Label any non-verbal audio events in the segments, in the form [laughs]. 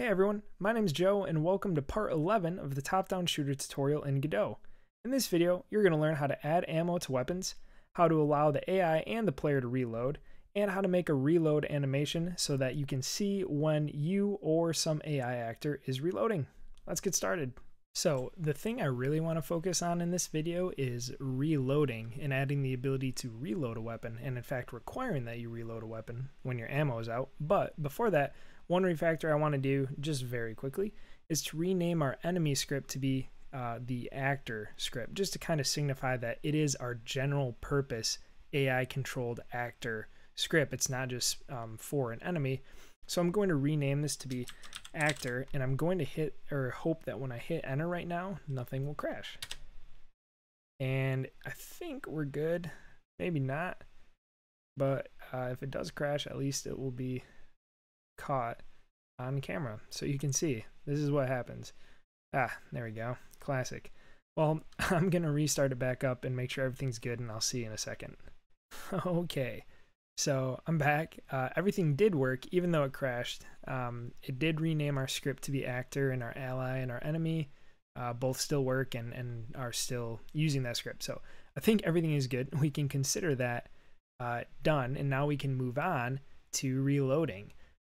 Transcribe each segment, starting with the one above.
Hey everyone, my name is Joe and welcome to part 11 of the top-down shooter tutorial in Godot. In this video, you're going to learn how to add ammo to weapons, how to allow the AI and the player to reload, and how to make a reload animation so that you can see when you or some AI actor is reloading. Let's get started. So the thing I really want to focus on in this video is reloading and adding the ability to reload a weapon and in fact requiring that you reload a weapon when your ammo is out. But before that, one refactor I want to do just very quickly is to rename our enemy script to be uh, the actor script just to kind of signify that it is our general purpose AI controlled actor script. It's not just um, for an enemy. So I'm going to rename this to be actor and I'm going to hit or hope that when I hit enter right now, nothing will crash. And I think we're good. Maybe not. But uh, if it does crash, at least it will be caught on camera. So you can see this is what happens. Ah, there we go. Classic. Well, [laughs] I'm going to restart it back up and make sure everything's good and I'll see you in a second. [laughs] okay. So I'm back. Uh, everything did work, even though it crashed. Um, it did rename our script to the actor and our ally and our enemy. Uh, both still work and, and are still using that script. So I think everything is good. [laughs] We can consider that uh, done, and now we can move on to reloading.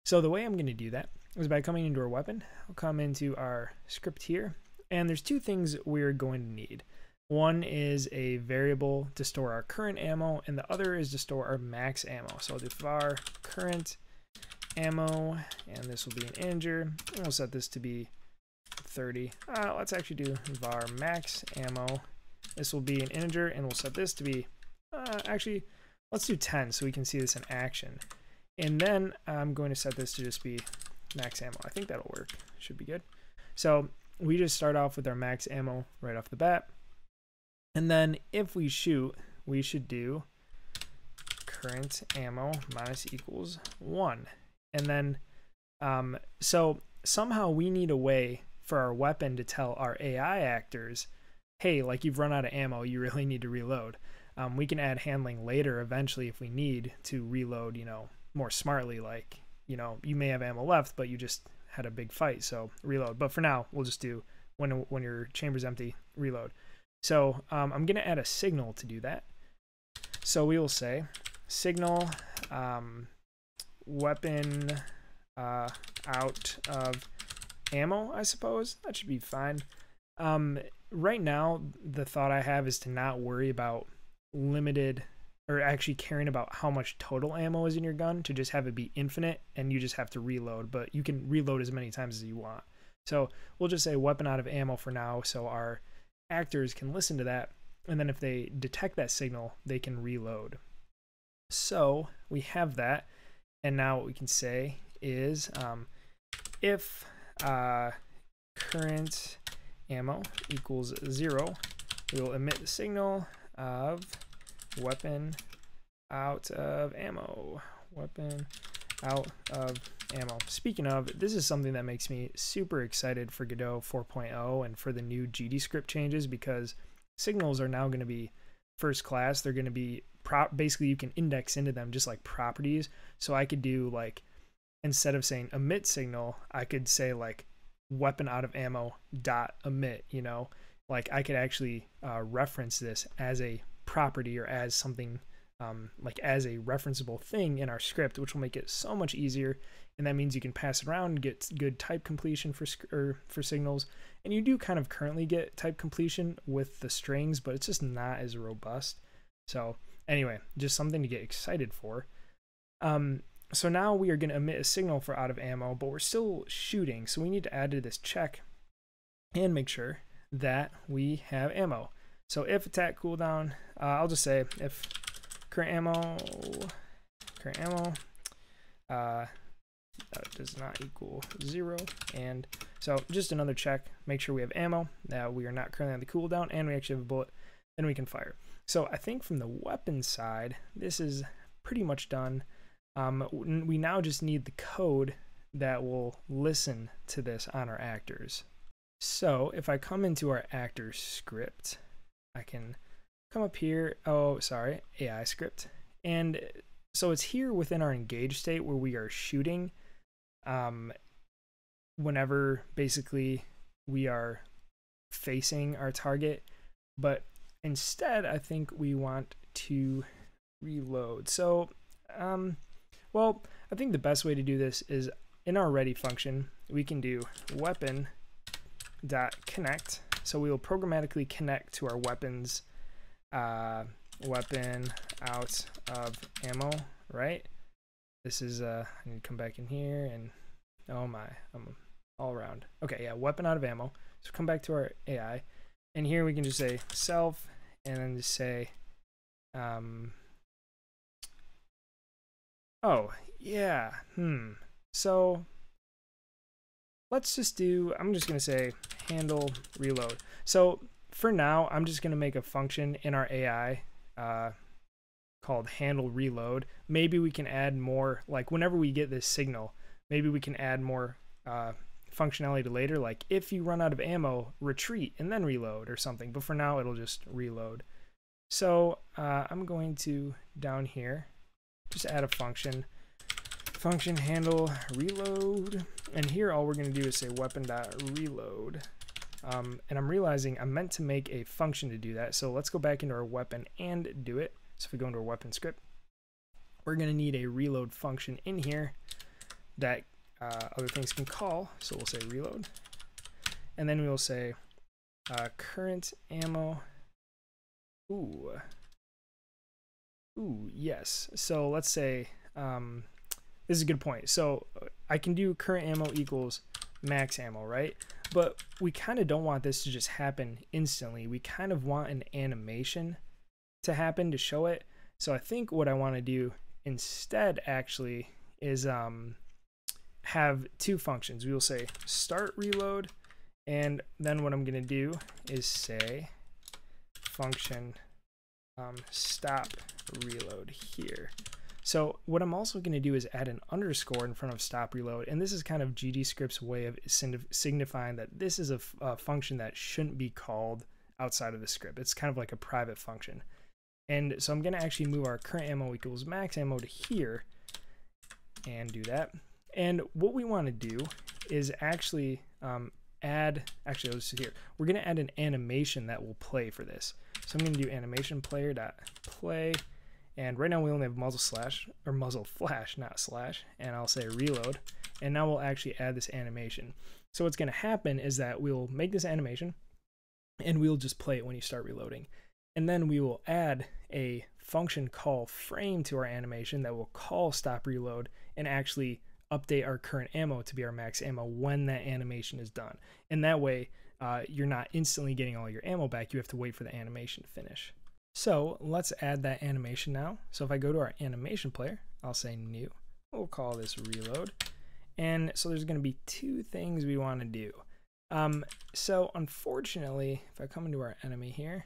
So the way I'm going to do that is by coming into our weapon. I'll come into our script here, and there's two things we're going to need. One is a variable to store our current ammo, and the other is to store our max ammo. So I'll do var current ammo, and this will be an integer. And we'll set this to be 30. Uh, let's actually do var max ammo. This will be an integer, and we'll set this to be, uh, actually, let's do 10 so we can see this in action. And then I'm going to set this to just be max ammo. I think that'll work. Should be good. So we just start off with our max ammo right off the bat. And then if we shoot, we should do current ammo minus equals one. And then, um, so somehow we need a way for our weapon to tell our AI actors, hey, like you've run out of ammo, you really need to reload. Um, we can add handling later eventually if we need to reload, you know, more smartly. Like, you know, you may have ammo left, but you just had a big fight, so reload. But for now, we'll just do when when your chamber's empty, reload. So um, I'm going to add a signal to do that. So we will say signal um, weapon uh, out of ammo, I suppose. That should be fine. Um, right now, the thought I have is to not worry about limited or actually caring about how much total ammo is in your gun to just have it be infinite and you just have to reload, but you can reload as many times as you want. So we'll just say weapon out of ammo for now. So our actors can listen to that, and then if they detect that signal, they can reload. So we have that, and now what we can say is um, if uh, current ammo equals zero, we will emit the signal of weapon out of ammo. Weapon out of ammo. Speaking of, this is something that makes me super excited for Godot 4.0 and for the new GDScript changes because signals are now going to be first class. They're going to be prop basically you can index into them just like properties. So I could do like instead of saying emit signal, I could say like weapon out of ammo dot emit, you know, like I could actually uh, reference this as a property or as something um, like as a referenceable thing in our script, which will make it so much easier. And that means you can pass it around, get good type completion for or for signals, and you do kind of currently get type completion with the strings, but it's just not as robust. So anyway, just something to get excited for. Um, so now we are going to emit a signal for out of ammo, but we're still shooting, so we need to add to this check and make sure that we have ammo. So if attack cooldown, uh, I'll just say if current ammo, current ammo, uh, does not equal zero. And so just another check, make sure we have ammo, that we are not currently on the cooldown, and we actually have a bullet, then we can fire. So I think from the weapon side, this is pretty much done. Um, we now just need the code that will listen to this on our actors. So if I come into our actor script, I can come up here. Oh, sorry, AI script. And so it's here within our engage state where we are shooting. Um, whenever basically we are facing our target, but instead I think we want to reload. So, um, well, I think the best way to do this is in our ready function, we can do weapon dot connect. So we will programmatically connect to our weapons uh, weapon out of ammo, right? This is uh I need to come back in here and oh my, I'm all around. Okay, yeah, weapon out of ammo. So come back to our AI, and here we can just say self, and then just say, um, oh yeah, hmm. So let's just do. I'm just gonna say handle reload. So for now, I'm just gonna make a function in our AI. Uh, called handle reload. Maybe we can add more, like whenever we get this signal, maybe we can add more uh, functionality to later, like if you run out of ammo, retreat and then reload or something. But for now, it'll just reload. So uh, I'm going to, down here, just add a function. Function handle reload. And here all we're going to do is say weapon.reload. Um, and I'm realizing I meant to make a function to do that. So let's go back into our weapon and do it. So if we go into our weapon script, we're going to need a reload function in here that uh, other things can call. So we'll say reload. And then we will say uh, current ammo. Ooh. Ooh, yes. So let's say, um, this is a good point. So I can do current ammo equals max ammo, right? But we kind of don't want this to just happen instantly. We kind of want an animation to happen to show it. So I think what I want to do instead actually is um, have two functions. We will say start reload, and then what I'm going to do is say function um, stop reload here. So what I'm also going to do is add an underscore in front of stop reload, and this is kind of GDScript's way of signifying that this is a, a function that shouldn't be called outside of the script. It's kind of like a private function. And so I'm going to actually move our current ammo equals max ammo to here and do that. And what we want to do is actually um, add, actually, let's see here. We're going to add an animation that will play for this. So I'm going to do animation player dot play. And right now we only have muzzle slash, or muzzle flash, not slash. And I'll say reload. And now we'll actually add this animation. So what's going to happen is that we'll make this animation and we'll just play it when you start reloading. And then we will add a function call frame to our animation that will call stop reload and actually update our current ammo to be our max ammo when that animation is done. And that way, uh, you're not instantly getting all your ammo back. You have to wait for the animation to finish. So let's add that animation now. So if I go to our animation player, I'll say new. We'll call this reload. And so there's going to be two things we want to do. Um, so unfortunately, if I come into our enemy here,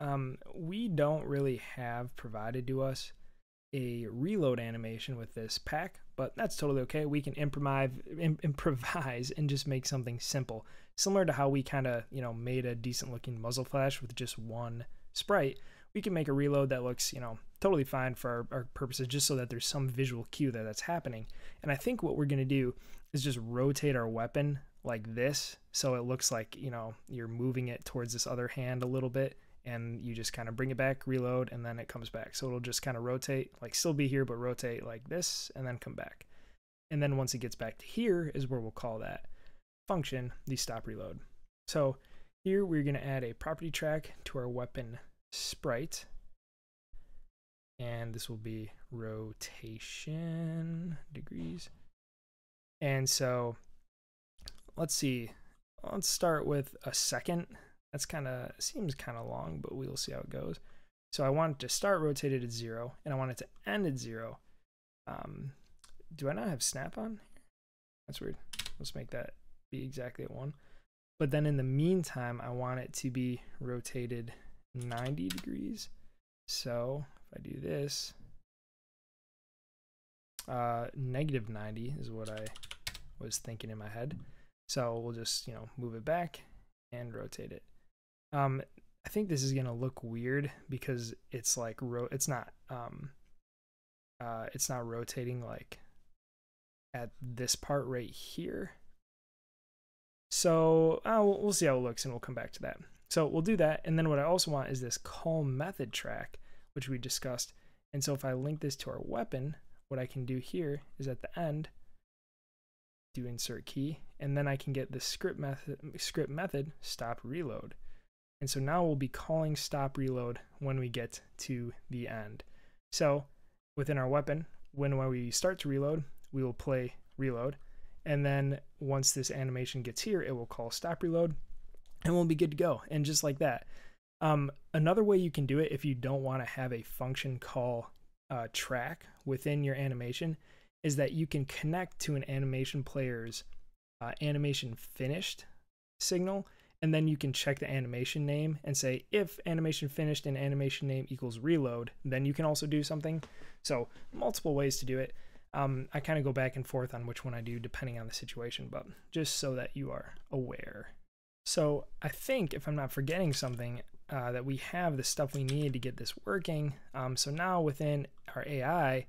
um, we don't really have provided to us a reload animation with this pack, but that's totally okay. We can improvise, [laughs] improvise and just make something simple, similar to how we kind of you know made a decent looking muzzle flash with just one sprite. We can make a reload that looks you know totally fine for our, our purposes, just so that there's some visual cue that that's happening. And I think what we're gonna do is just rotate our weapon like this, so it looks like you know you're moving it towards this other hand a little bit and you just kind of bring it back, reload, and then it comes back. So it'll just kind of rotate, like still be here, but rotate like this, and then come back. And then once it gets back to here is where we'll call that function the stop reload. So here we're going to add a property track to our weapon sprite. And this will be rotation degrees. And so let's see. Let's start with a second that's kind of seems kind of long, but we'll see how it goes. So I want to start rotated at zero, and I want it to end at zero. Um, do I not have snap on? That's weird. Let's make that be exactly at one. But then in the meantime, I want it to be rotated 90 degrees. So if I do this, uh, negative 90 is what I was thinking in my head. So we'll just, you know, move it back and rotate it. Um, I think this is gonna look weird because it's like ro- it's not um, uh, it's not rotating like at this part right here. So uh, we'll, we'll see how it looks and we'll come back to that. So we'll do that. And then what I also want is this call method track, which we discussed. And so if I link this to our weapon, what I can do here is at the end, do insert key, and then I can get the script method, script method stop reload. And so now we'll be calling stop reload when we get to the end. So within our weapon, when, when we start to reload, we will play reload. And then once this animation gets here, it will call stop reload and we'll be good to go. And just like that. Um, another way you can do it if you don't want to have a function call uh, track within your animation is that you can connect to an animation player's uh, animation finished signal and then you can check the animation name and say if animation finished and animation name equals reload then you can also do something so multiple ways to do it um, i kind of go back and forth on which one i do depending on the situation but just so that you are aware so i think if i'm not forgetting something uh, that we have the stuff we need to get this working um, so now within our ai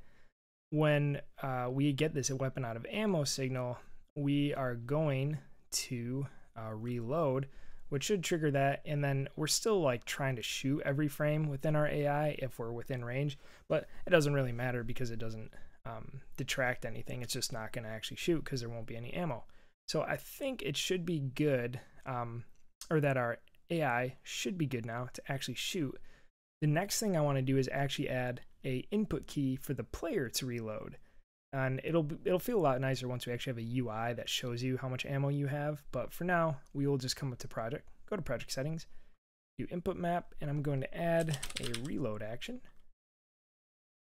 when uh, we get this weapon out of ammo signal we are going to uh, reload, which should trigger that. And then we're still like trying to shoot every frame within our AI if we're within range, but it doesn't really matter because it doesn't um, detract anything. It's just not going to actually shoot because there won't be any ammo. So I think it should be good, um, or that our AI should be good now to actually shoot. The next thing I want to do is actually add a input key for the player to reload and it'll it'll feel a lot nicer once we actually have a UI that shows you how much ammo you have. But for now, we will just come up to project, go to project settings, do input map, and I'm going to add a reload action.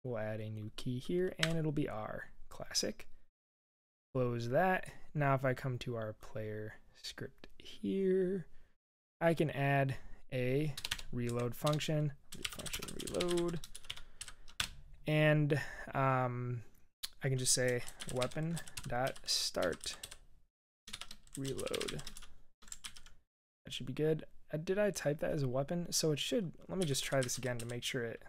We'll add a new key here, and it'll be R, classic. Close that. Now if I come to our player script here, I can add a reload function, function reload, and um, I can just say weapon dot start reload. That should be good. Uh, did I type that as a weapon? So it should, let me just try this again to make sure it,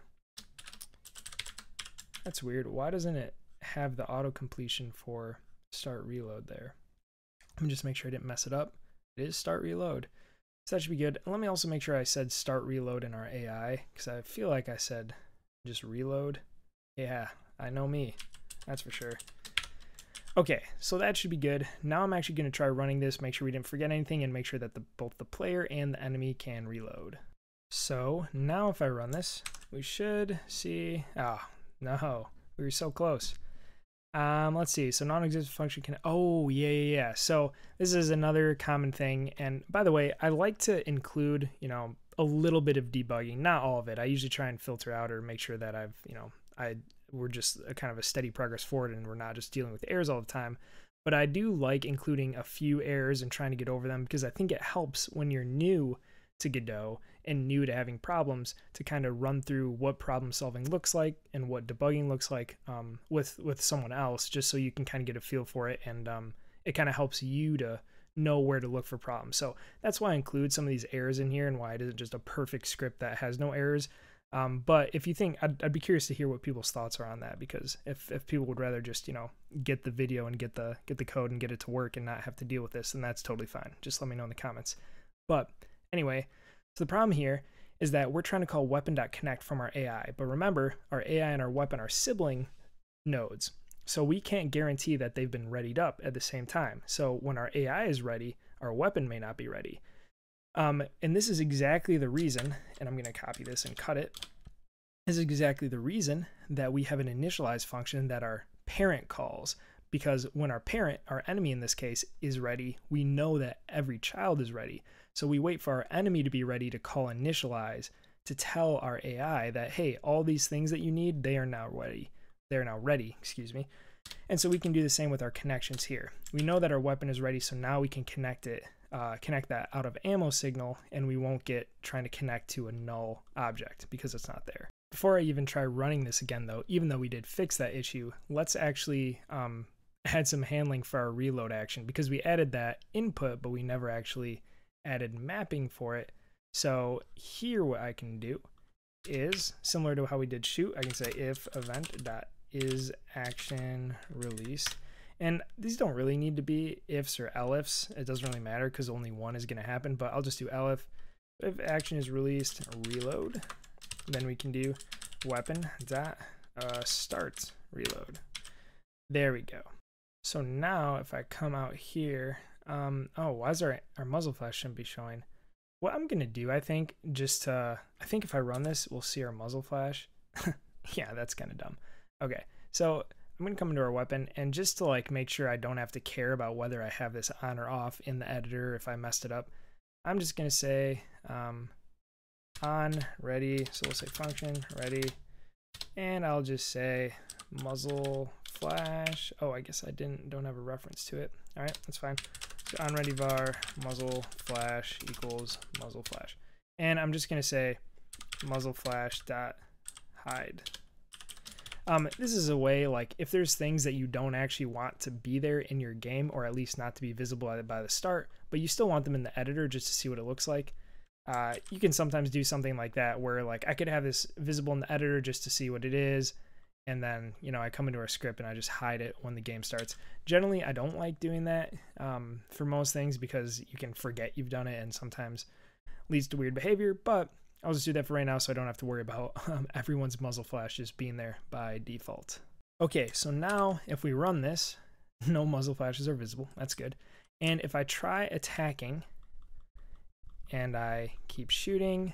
that's weird. Why doesn't it have the auto completion for start reload there? Let me just make sure I didn't mess it up. It is start reload. So that should be good. let me also make sure I said start reload in our AI because I feel like I said just reload. Yeah, I know me that's for sure. Okay, so that should be good. Now I'm actually going to try running this, make sure we didn't forget anything, and make sure that the, both the player and the enemy can reload. So now if I run this, we should see, oh, no, we were so close. Um, let's see, so non-existent function can, oh, yeah, yeah, yeah. So this is another common thing, and by the way, I like to include, you know, a little bit of debugging, not all of it. I usually try and filter out or make sure that I've, you know, I we're just a kind of a steady progress forward and we're not just dealing with errors all the time. But I do like including a few errors and trying to get over them because I think it helps when you're new to Godot and new to having problems to kind of run through what problem solving looks like and what debugging looks like um, with with someone else, just so you can kind of get a feel for it and um, it kind of helps you to know where to look for problems. So that's why I include some of these errors in here and why it isn't just a perfect script that has no errors. Um, but if you think, I'd, I'd, be curious to hear what people's thoughts are on that because if, if people would rather just you know get the video and get the get the code and get it to work and not have to deal with this, then that's totally fine. Just let me know in the comments. But anyway, so the problem here is that we're trying to call weapon.connect from our AI, but remember our AI and our weapon are sibling nodes, so we can't guarantee that they've been readied up at the same time. So when our AI is ready, our weapon may not be ready. Um, and this is exactly the reason, and I'm going to copy this and cut it. This is exactly the reason that we have an initialize function that our parent calls. Because when our parent, our enemy in this case, is ready, we know that every child is ready. So we wait for our enemy to be ready to call initialize to tell our AI that, hey, all these things that you need, they are now ready. They're now ready, excuse me. And so we can do the same with our connections here. We know that our weapon is ready, so now we can connect it uh, connect that out of ammo signal and we won't get trying to connect to a null object because it's not there. Before I even try running this again though, even though we did fix that issue, let's actually um, [laughs] add some handling for our reload action because we added that input, but we never actually added mapping for it. So here what I can do is similar to how we did shoot, I can say if event dot is action released And these don't really need to be ifs or elifs. It doesn't really matter because only one is going to happen, but I'll just do elif. If action is released, reload. Then we can do weapon dot uh, start reload. There we go. So now if I come out here, um, oh, why is our, our muzzle flash shouldn't be showing? What I'm gonna do, I think, just I think if I run this, we'll see our muzzle flash. [laughs] yeah, that's kind of dumb. Okay, so I'm gonna come into our weapon and just to like make sure I don't have to care about whether I have this on or off in the editor if I messed it up, I'm just gonna say um, on ready. So we'll say function ready, and I'll just say muzzle flash. Oh, I guess I didn't don't have a reference to it. All right, that's fine. So on var muzzle flash equals muzzle flash, and I'm just gonna say muzzle flash dot hide. Um, this is a way like if there's things that you don't actually want to be there in your game, or at least not to be visible by the start, but you still want them in the editor just to see what it looks like. Uh, you can sometimes do something like that where like I could have this visible in the editor just to see what it is and then you know I come into our script and I just hide it when the game starts. Generally, I don't like doing that um, for most things because you can forget you've done it and sometimes leads to weird behavior. But I'll just do that for right now so I don't have to worry about [laughs] um, everyone's muzzle flash just being there by default. Okay, so now if we run this, [laughs] no muzzle flashes are visible. That's good. And if I try attacking and I keep shooting,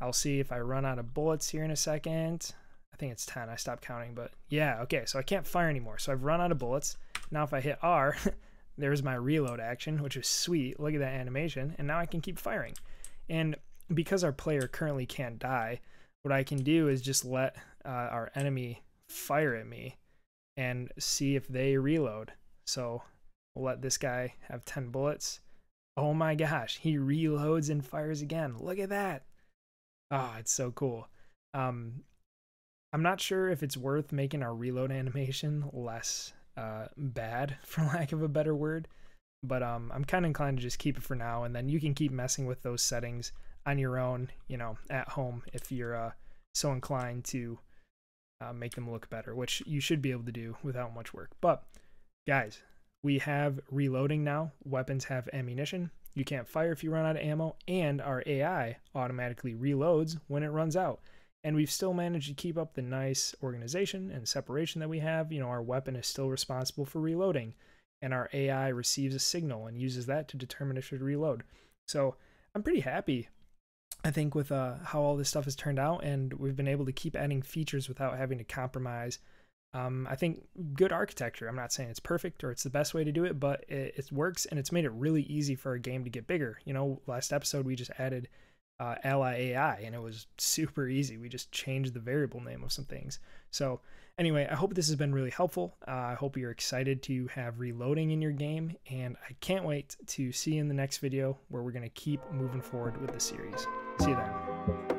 I'll see if I run out of bullets here in a second. I think it's 10. I stopped counting, but yeah, okay. So I can't fire anymore. So I've run out of bullets. Now if I hit R, [laughs] there's my reload action, which is sweet. Look at that animation. And now I can keep firing. And because our player currently can't die, what I can do is just let uh, our enemy fire at me and see if they reload. So we'll let this guy have 10 bullets. Oh my gosh, he reloads and fires again. Look at that. Oh, it's so cool. Um, I'm not sure if it's worth making our reload animation less uh, bad, [laughs] for lack of a better word, but um, I'm kind of inclined to just keep it for now, and then you can keep messing with those settings on your own, you know, at home if you're uh, so inclined to uh, make them look better, which you should be able to do without much work. But guys, we have reloading now. Weapons have ammunition. You can't fire if you run out of ammo, and our AI automatically reloads when it runs out and we've still managed to keep up the nice organization and separation that we have. You know, our weapon is still responsible for reloading, and our AI receives a signal and uses that to determine if it should reload. So I'm pretty happy, I think, with uh, how all this stuff has turned out, and we've been able to keep adding features without having to compromise. Um, I think good architecture. I'm not saying it's perfect or it's the best way to do it, but it, it works and it's made it really easy for a game to get bigger. You know, last episode we just added uh, ally AI, and it was super easy. We just changed the variable name of some things. So anyway, I hope this has been really helpful. Uh, I hope you're excited to have reloading in your game, and I can't wait to see you in the next video where we're going to keep moving forward with the series. See you then.